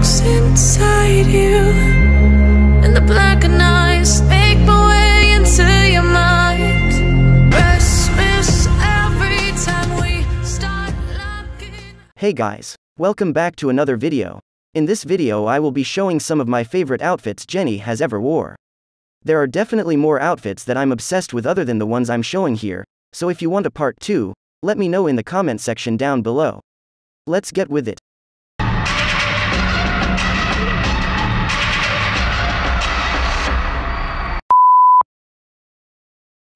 inside you, and the eyes make my way into your mind. Restless every time we start. Hey guys, welcome back to another video. In this video I will be showing some of my favorite outfits Jennie has ever wore. There are definitely more outfits that I'm obsessed with other than the ones I'm showing here, so if you want a part 2, let me know in the comment section down below. Let's get with it.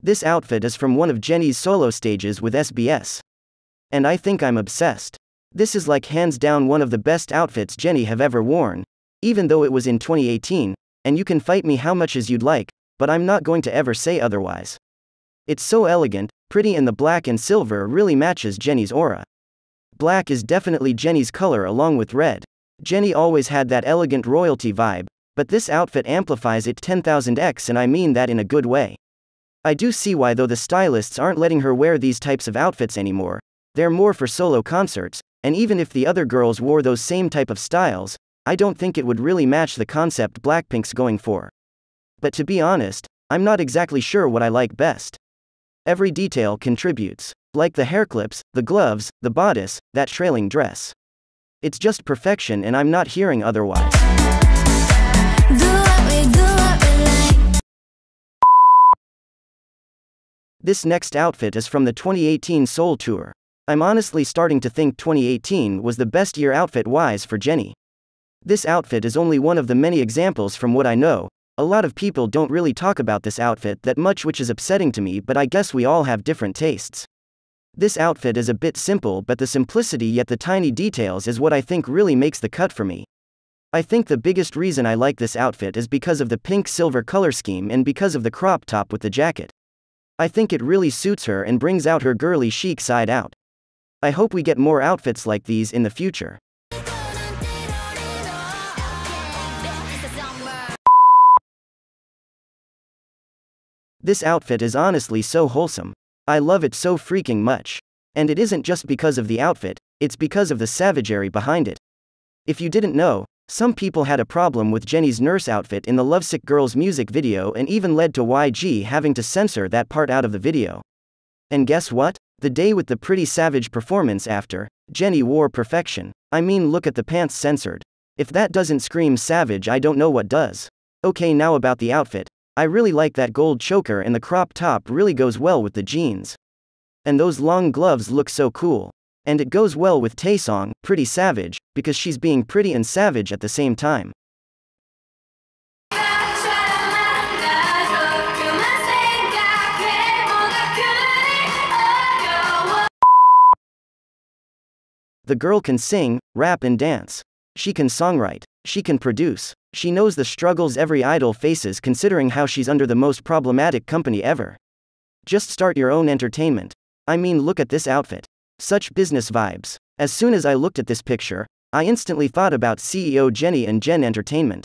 This outfit is from one of Jennie's solo stages with SBS. And I think I'm obsessed. This is like hands down one of the best outfits Jennie have ever worn, even though it was in 2018, and you can fight me how much as you'd like, but I'm not going to ever say otherwise. It's so elegant, pretty and the black and silver really matches Jennie's aura. Black is definitely Jennie's color along with red. Jennie always had that elegant royalty vibe, but this outfit amplifies it 10,000x and I mean that in a good way. I do see why though the stylists aren't letting her wear these types of outfits anymore, they're more for solo concerts, and even if the other girls wore those same type of styles, I don't think it would really match the concept Blackpink's going for. But to be honest, I'm not exactly sure what I like best. Every detail contributes, like the hair clips, the gloves, the bodice, that trailing dress. It's just perfection and I'm not hearing otherwise. This next outfit is from the 2018 Seoul Tour. I'm honestly starting to think 2018 was the best year outfit wise for Jennie. This outfit is only one of the many examples from what I know. A lot of people don't really talk about this outfit that much, which is upsetting to me, but I guess we all have different tastes. This outfit is a bit simple, but the simplicity yet the tiny details is what I think really makes the cut for me. I think the biggest reason I like this outfit is because of the pink silver color scheme and because of the crop top with the jacket. I think it really suits her and brings out her girly chic side out. I hope we get more outfits like these in the future. This outfit is honestly so wholesome. I love it so freaking much. And it isn't just because of the outfit, it's because of the savagery behind it. If you didn't know, some people had a problem with Jennie's nurse outfit in the Lovesick Girls music video and even led to YG having to censor that part out of the video. And guess what? The day with the pretty savage performance after, Jennie wore perfection. I mean, look at the pants censored. If that doesn't scream savage, I don't know what does. Okay, now about the outfit. I really like that gold choker and the crop top really goes well with the jeans. And those long gloves look so cool. And it goes well with Taesong, pretty savage, because she's being pretty and savage at the same time. The girl can sing, rap, and dance. She can songwrite. She can produce. She knows the struggles every idol faces considering how she's under the most problematic company ever. Just start your own entertainment. I mean, look at this outfit. Such business vibes. As soon as I looked at this picture, I instantly thought about CEO Jennie and Gen Entertainment.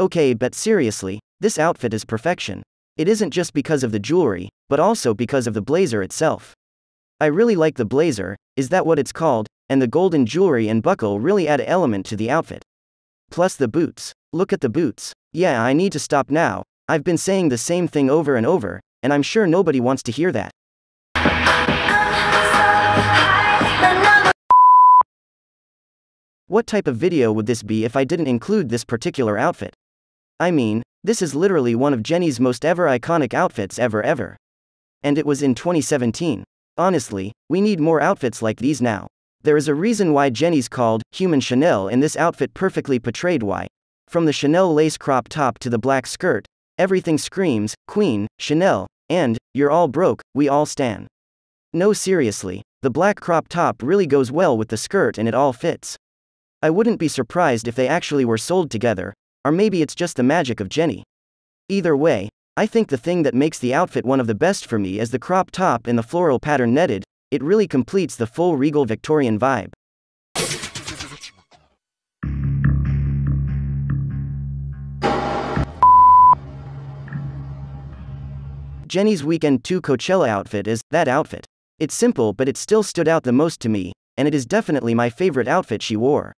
Okay, but seriously, this outfit is perfection. It isn't just because of the jewelry, but also because of the blazer itself. I really like the blazer, is that what it's called? And the golden jewelry and buckle really add an element to the outfit. Plus the boots. Look at the boots. Yeah, I need to stop now. I've been saying the same thing over and over, and I'm sure nobody wants to hear that. What type of video would this be if I didn't include this particular outfit? I mean, this is literally one of Jennie's most ever iconic outfits ever ever. And it was in 2017. Honestly, we need more outfits like these now. There is a reason why Jennie's called Human Chanel and this outfit perfectly portrayed why. From the Chanel lace crop top to the black skirt, everything screams, Queen, Chanel, and, you're all broke, we all stan. No seriously, the black crop top really goes well with the skirt and it all fits. I wouldn't be surprised if they actually were sold together, or maybe it's just the magic of Jennie. Either way, I think the thing that makes the outfit one of the best for me is the crop top and the floral pattern netted, it really completes the full regal Victorian vibe. Jennie's Weekend 2 Coachella outfit is that outfit. It's simple, but it still stood out the most to me, and it is definitely my favorite outfit she wore.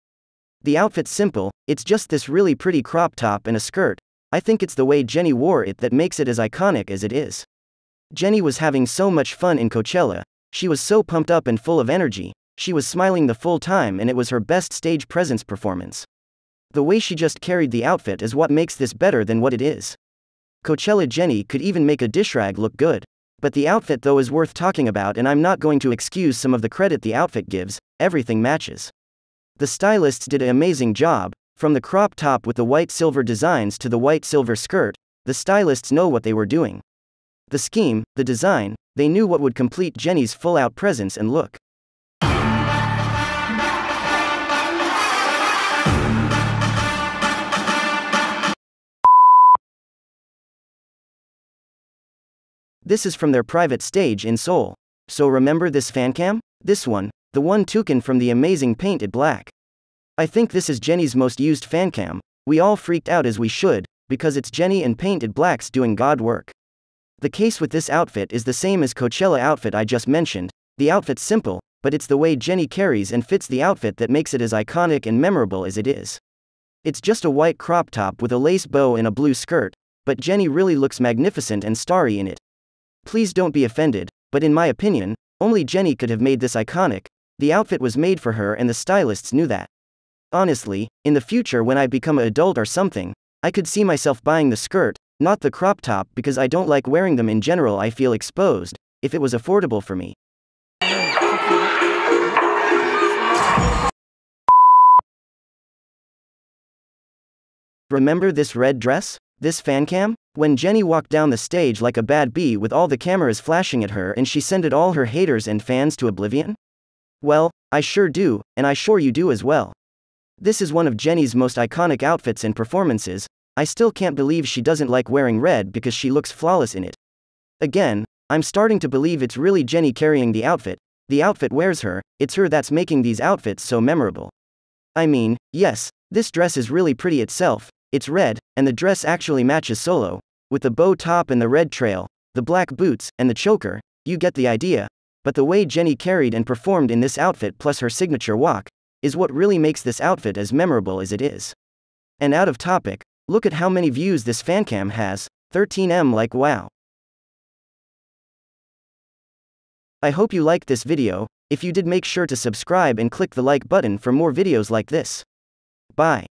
The outfit's simple, it's just this really pretty crop top and a skirt. I think it's the way Jennie wore it that makes it as iconic as it is. Jennie was having so much fun in Coachella, she was so pumped up and full of energy, she was smiling the full time and it was her best stage presence performance. The way she just carried the outfit is what makes this better than what it is. Coachella Jennie could even make a dish rag look good. But the outfit though is worth talking about and I'm not going to excuse some of the credit the outfit gives, everything matches. The stylists did an amazing job, from the crop top with the white silver designs to the white silver skirt, the stylists know what they were doing. The scheme, the design, they knew what would complete Jennie's full out presence and look. This is from their private stage in Seoul. So remember this fancam? This one, the one taken from the amazing Paint it Black. I think this is Jennie's most used fancam. We all freaked out as we should, because it's Jennie and Paint it Blacks doing God work. The case with this outfit is the same as Coachella outfit I just mentioned. The outfit's simple, but it's the way Jennie carries and fits the outfit that makes it as iconic and memorable as it is. It's just a white crop top with a lace bow and a blue skirt, but Jennie really looks magnificent and starry in it. Please don't be offended, but in my opinion, only Jennie could have made this iconic. The outfit was made for her and the stylists knew that. Honestly, in the future when I become an adult or something, I could see myself buying the skirt, not the crop top because I don't like wearing them in general, I feel exposed, if it was affordable for me. Remember this red dress? This fan cam? When Jennie walked down the stage like a bad bee with all the cameras flashing at her and she sended all her haters and fans to oblivion? Well, I sure do, and I sure you do as well. This is one of Jennie's most iconic outfits and performances. I still can't believe she doesn't like wearing red because she looks flawless in it. Again, I'm starting to believe it's really Jennie carrying the outfit. The outfit wears her, it's her that's making these outfits so memorable. I mean, yes, this dress is really pretty itself, it's red, and the dress actually matches Solo. With the bow top and the red trail, the black boots, and the choker, you get the idea. But the way Jennie carried and performed in this outfit plus her signature walk, is what really makes this outfit as memorable as it is. And out of topic, look at how many views this fancam has 13M like wow. I hope you liked this video, if you did make sure to subscribe and click the like button for more videos like this. Bye.